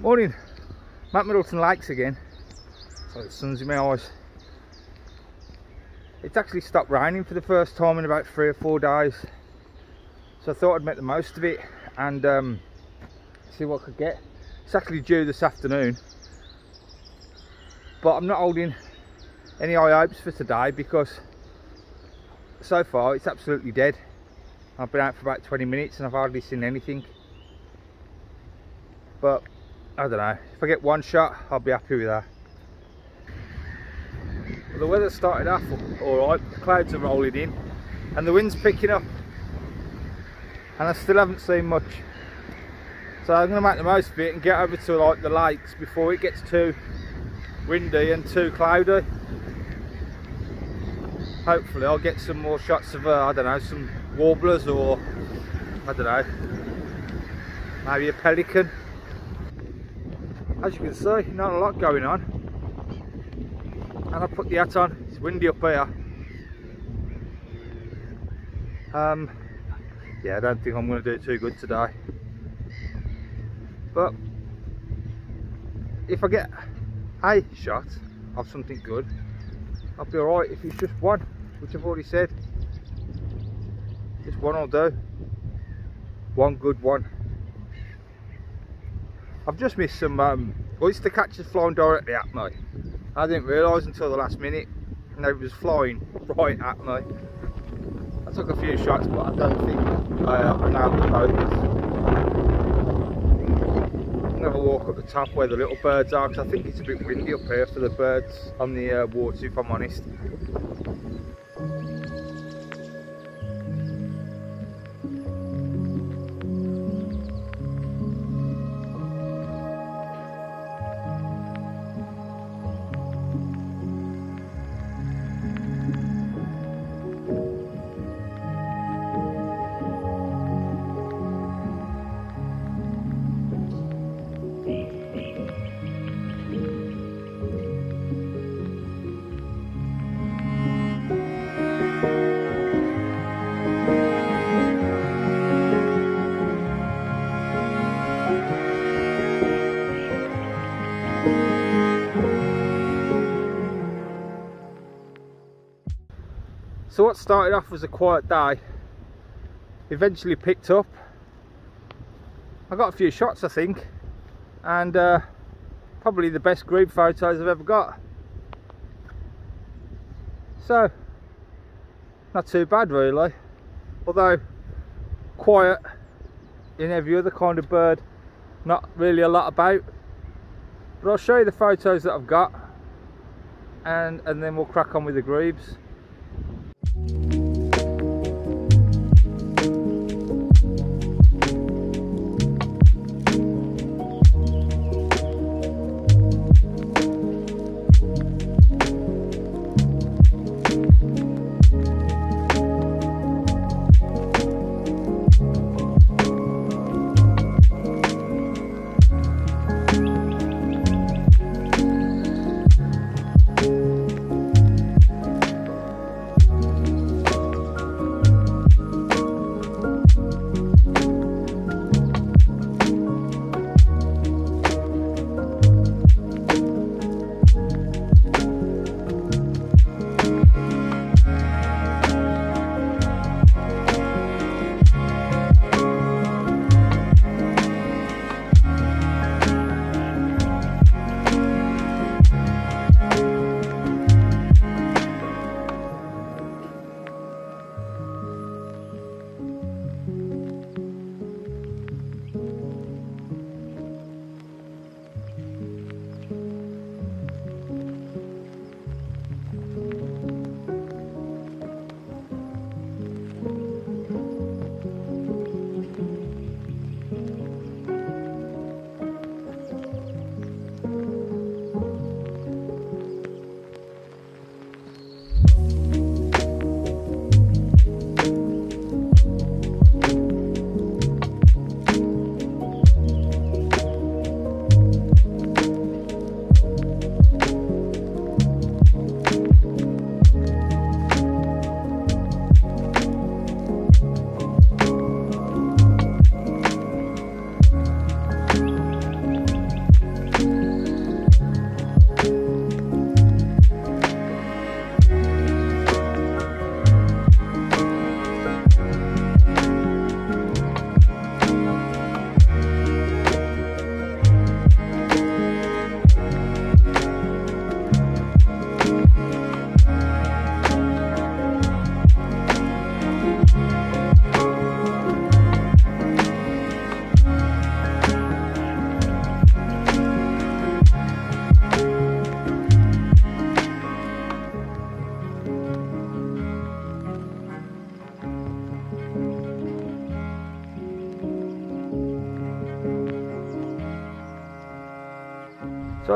Morning. I'm Middleton Lakes again. So the sun's in my eyes. It's actually stopped raining for the first time in about three or four days. So I thought I'd make the most of it and um, see what I could get. It's actually due this afternoon. But I'm not holding any high hopes for today because so far it's absolutely dead. I've been out for about 20 minutes and I've hardly seen anything. But I don't know, if I get one shot, I'll be happy with that. Well, the weather started off alright, the clouds are rolling in and the wind's picking up and I still haven't seen much. So I'm going to make the most of it and get over to like the lakes before it gets too windy and too cloudy. Hopefully I'll get some more shots of, uh, I don't know, some warblers or, I don't know, maybe a pelican as you can see not a lot going on. And I put the hat on it's windy up here. Um yeah I don't think I'm going to do too good today. But if I get a shot of something good I'll be alright if it's just one which I've already said. Just one will do. One good one I've just missed some um, oyster catchers flying directly at me. I didn't realise until the last minute and they was flying right at me. I took a few shots but I don't think I, I nailed the focus. To walk up the top where the little birds are because I think it's a bit windy up here for the birds on the uh, water if I'm honest. So what started off as a quiet day eventually picked up. I got a few shots I think and uh, probably the best group photos I've ever got. So not too bad really although quiet in every other kind of bird not really a lot about but I'll show you the photos that I've got and and then we'll crack on with the grebes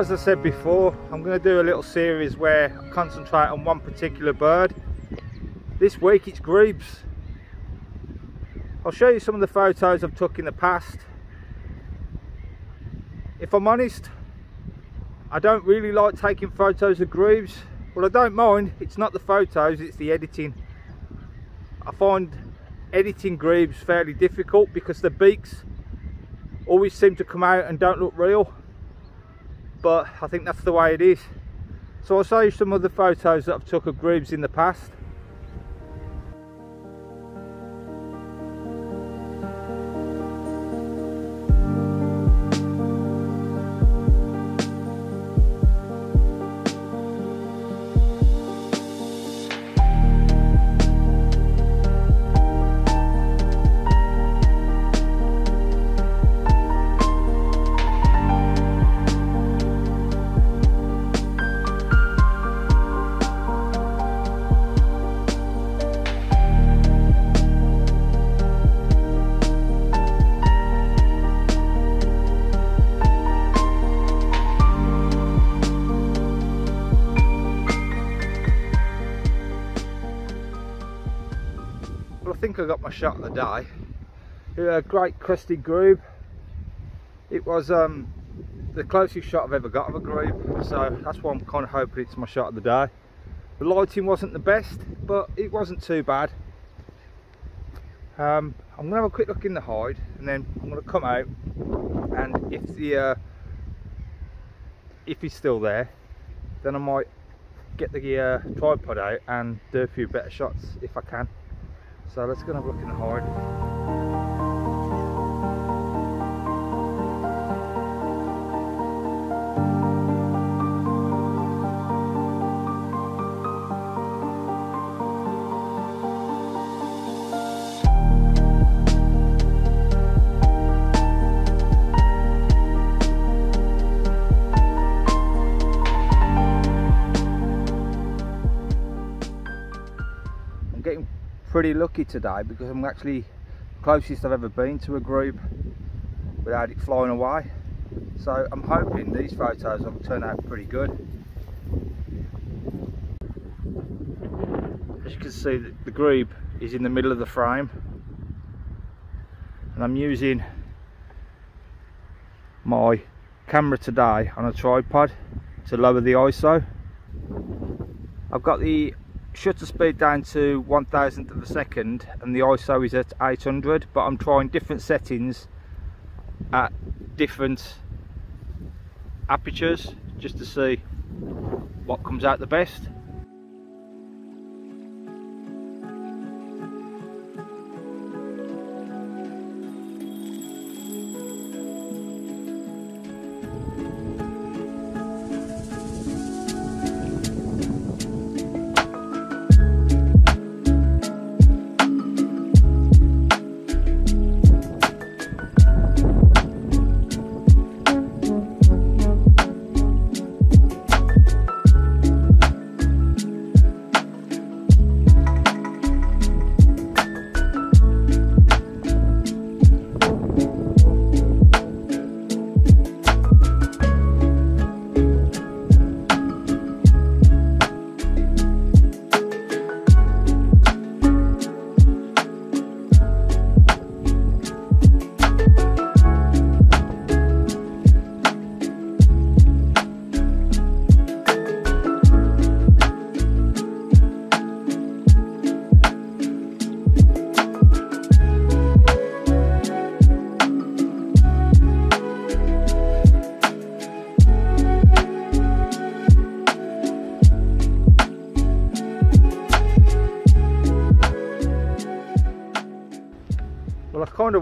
as I said before, I'm going to do a little series where I concentrate on one particular bird. This week it's grebes. I'll show you some of the photos I've took in the past. If I'm honest, I don't really like taking photos of grebes. Well, I don't mind, it's not the photos, it's the editing. I find editing grebes fairly difficult because the beaks always seem to come out and don't look real. But I think that's the way it is. So I'll show you some of the photos that I've took of grebes in the past. I got my shot of the day. A great crested grebe. It was um, the closest shot I've ever got of a grebe, so that's why I'm kind of hoping it's my shot of the day. The lighting wasn't the best, but it wasn't too bad. Um, I'm gonna have a quick look in the hide, and then I'm gonna come out, and if the uh, if he's still there, then I might get the uh, tripod out and do a few better shots if I can. So let's go and have a look in the pretty lucky today because I'm actually closest I've ever been to a grebe without it flying away. So I'm hoping these photos will turn out pretty good. As you can see the grebe is in the middle of the frame. And I'm using my camera today on a tripod to lower the ISO I've got the shutter speed down to one thousandth of a second and the ISO is at 800 but I'm trying different settings at different apertures just to see what comes out the best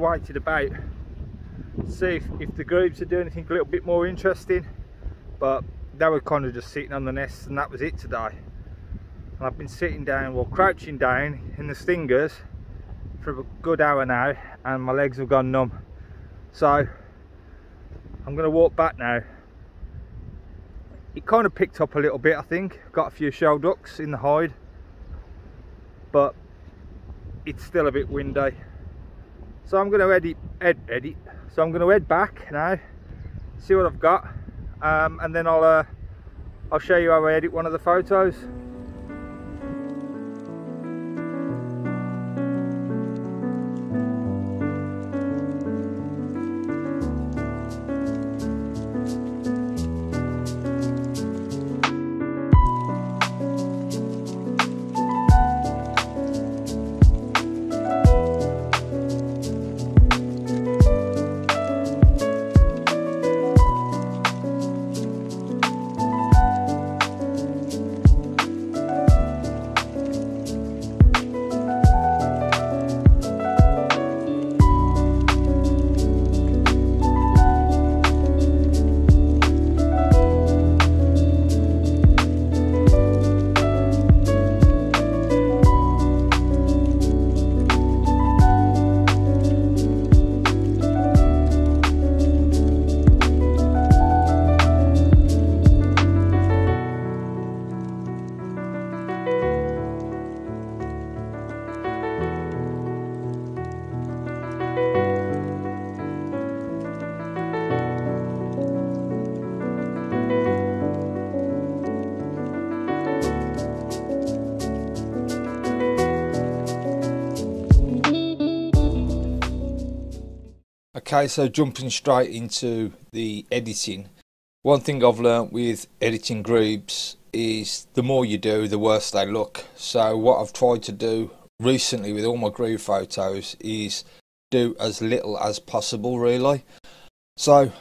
waited about see if, if the grebes are doing anything a little bit more interesting but they were kind of just sitting on the nest and that was it today. And I've been sitting down well crouching down in the stingers for a good hour now and my legs have gone numb. So I'm going to walk back now. It kind of picked up a little bit I think. Got a few shelducks in the hide but it's still a bit windy so I'm going to edit, ed, edit. So I'm going to head back now, see what I've got, um, and then I'll uh, I'll show you how I edit one of the photos. Okay, so jumping straight into the editing. One thing I've learnt with editing grebes is the more you do, the worse they look. So what I've tried to do recently with all my grebe photos is do as little as possible really. So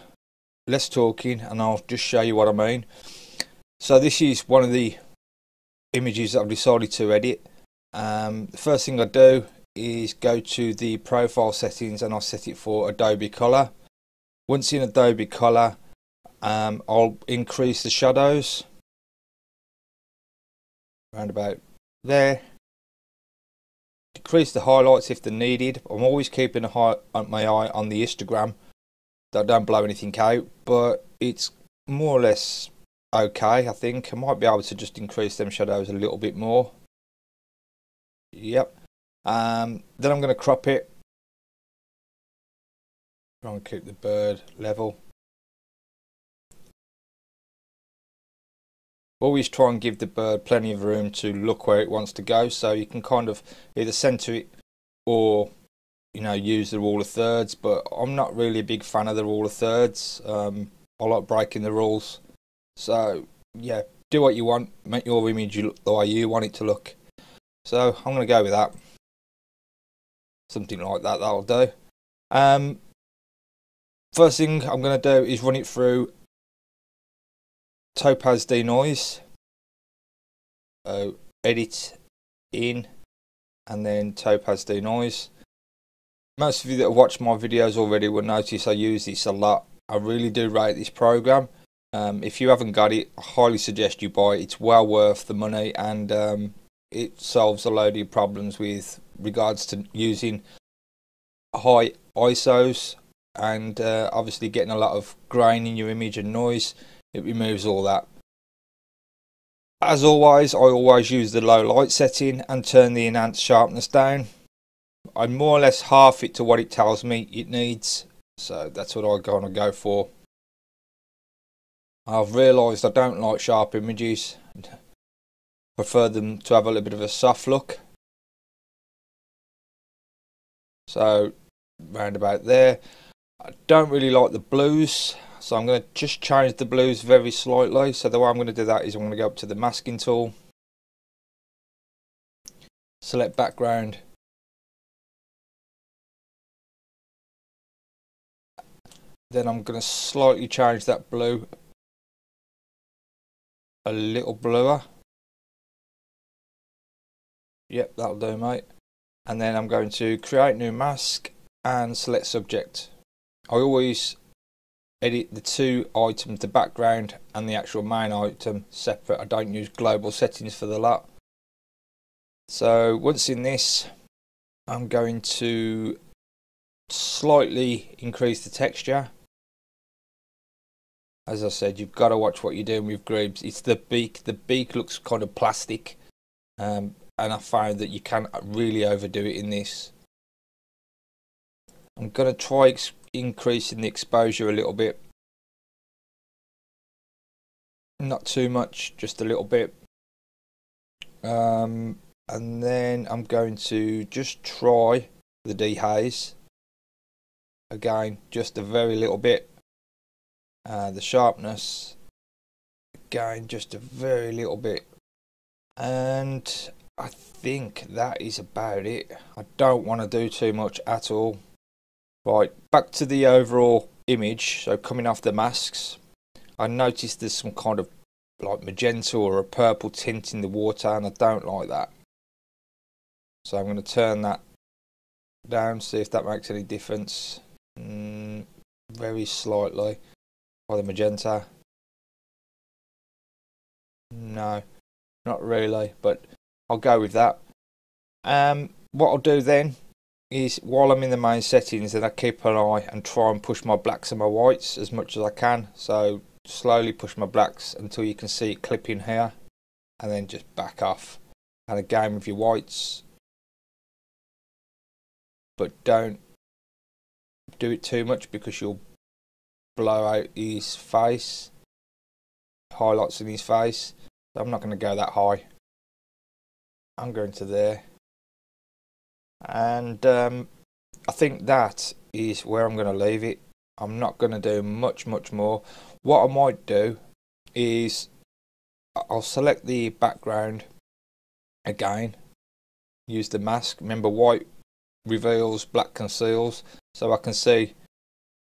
less talking and I'll just show you what I mean. So this is one of the images that I've decided to edit. Um, the first thing I do is go to the profile settings and I'll set it for Adobe Color. Once in Adobe Color, um, I'll increase the shadows around about there. Decrease the highlights if they're needed. I'm always keeping a high, my eye on the histogram that don't blow anything out, but it's more or less okay, I think. I might be able to just increase them shadows a little bit more. Yep. Um, then I'm going to crop it. Try and keep the bird level. Always try and give the bird plenty of room to look where it wants to go so you can kind of either center it or you know use the rule of thirds but I'm not really a big fan of the rule of thirds um, I like breaking the rules so yeah do what you want make your image look the way you want it to look so I'm going to go with that something like that that'll do. Um, first thing I'm going to do is run it through Topaz denoise so edit in and then Topaz denoise most of you that have watched my videos already will notice I use this a lot. I really do rate this program. Um, if you haven't got it I highly suggest you buy it. It's well worth the money and um, it solves a load of problems with regards to using high ISOs and uh, obviously getting a lot of grain in your image and noise. It removes all that. As always I always use the low light setting and turn the enhanced sharpness down. I more or less half it to what it tells me it needs. So that's what I'm going to go for. I've realised I don't like sharp images prefer them to have a little bit of a soft look. So round about there. I don't really like the blues so I'm going to just change the blues very slightly. So the way I'm going to do that is I'm going to go up to the masking tool select background then I'm going to slightly change that blue a little bluer yep that'll do mate. And then I'm going to create new mask and select subject. I always edit the two items the background and the actual main item separate. I don't use global settings for the lot. So once in this I'm going to slightly increase the texture. As I said you've got to watch what you're doing with grebes it's the beak the beak looks kind of plastic. Um, and I find that you can really overdo it in this. I'm going to try increasing the exposure a little bit. Not too much, just a little bit. Um, and then I'm going to just try the dehaze. Again, just a very little bit. Uh, the sharpness. Again, just a very little bit, and I think that is about it. I don't want to do too much at all. Right, back to the overall image. So coming off the masks, I noticed there's some kind of like magenta or a purple tint in the water, and I don't like that. So I'm going to turn that down, see if that makes any difference. Mm, very slightly. By the magenta. No, not really, but I'll go with that. Um, what I'll do then is while I'm in the main settings, then I keep an eye and try and push my blacks and my whites as much as I can. So slowly push my blacks until you can see it clipping here, and then just back off. And again with your whites, but don't do it too much because you'll blow out his face, highlights in his face. I'm not going to go that high. I'm going to there. And um, I think that is where I'm going to leave it. I'm not going to do much, much more. What I might do is I'll select the background again. Use the mask. Remember, white reveals, black conceals. So I can see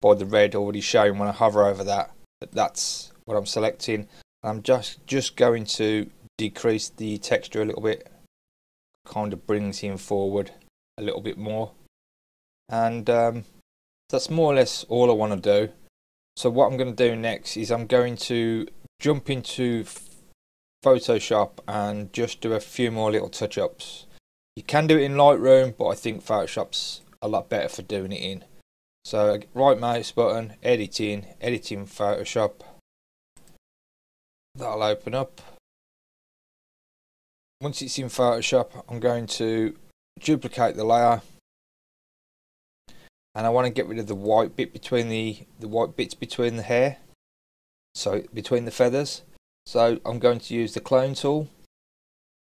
by the red already showing when I hover over that that that's what I'm selecting. I'm just just going to decrease the texture a little bit. Kind of brings him forward a little bit more. And um, that's more or less all I want to do. So what I'm going to do next is I'm going to jump into Photoshop and just do a few more little touch-ups. You can do it in Lightroom, but I think Photoshop's a lot better for doing it in. So right mouse button, editing, editing Photoshop. That'll open up. Once it's in Photoshop, I'm going to duplicate the layer. And I want to get rid of the white bit between the, the white bits between the hair. So between the feathers. So I'm going to use the clone tool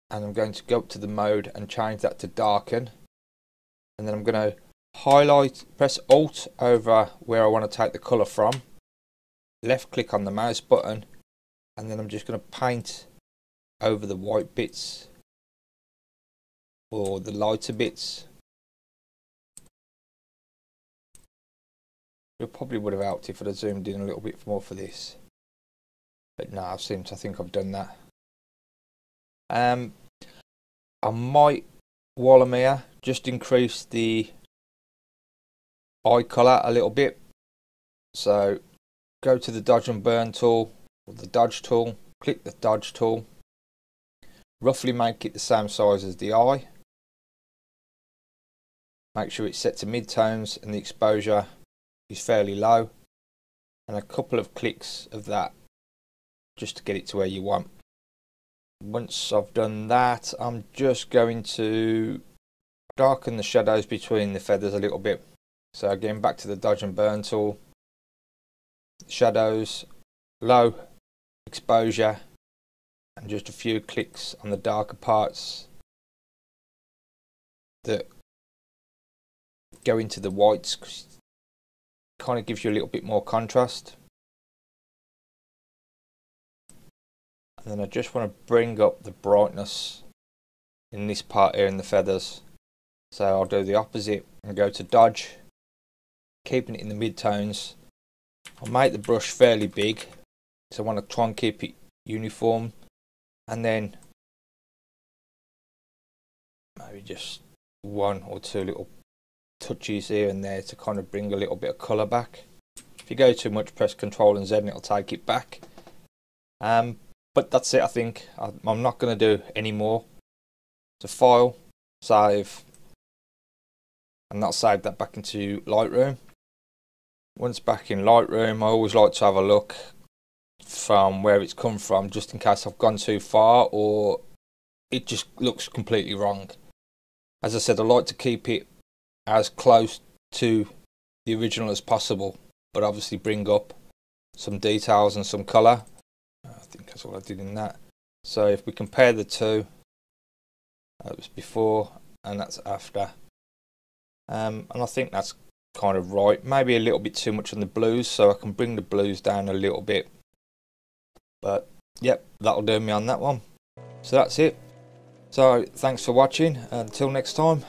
and I'm going to go up to the mode and change that to darken and then I'm going to highlight press alt over where I want to take the colour from left click on the mouse button and then I'm just going to paint over the white bits or the lighter bits. It probably would have helped if I'd have zoomed in a little bit more for this. But no, I seem to think I've done that. Um, I might, while I'm here, just increase the eye colour a little bit. So go to the dodge and burn tool, or the dodge tool, click the dodge tool, roughly make it the same size as the eye. Make sure it's set to mid-tones and the exposure is fairly low. And a couple of clicks of that just to get it to where you want once I've done that, I'm just going to darken the shadows between the feathers a little bit. So again, back to the dodge and burn tool. Shadows, low exposure, and just a few clicks on the darker parts that go into the whites. Kind of gives you a little bit more contrast. and then I just want to bring up the brightness in this part here in the feathers so I'll do the opposite and go to dodge keeping it in the mid-tones I'll make the brush fairly big so I want to try and keep it uniform and then maybe just one or two little touches here and there to kind of bring a little bit of colour back if you go too much press control and Z and it'll take it back um, but that's it, I think. I'm not going to do any more. So file, save, and that'll save that back into Lightroom. Once back in Lightroom, I always like to have a look from where it's come from, just in case I've gone too far or it just looks completely wrong. As I said, I like to keep it as close to the original as possible, but obviously bring up some details and some colour. I think that's all I did in that. So if we compare the two, that was before and that's after. Um, and I think that's kind of right. Maybe a little bit too much on the blues, so I can bring the blues down a little bit but yep, that'll do me on that one. So that's it. So thanks for watching. Until next time.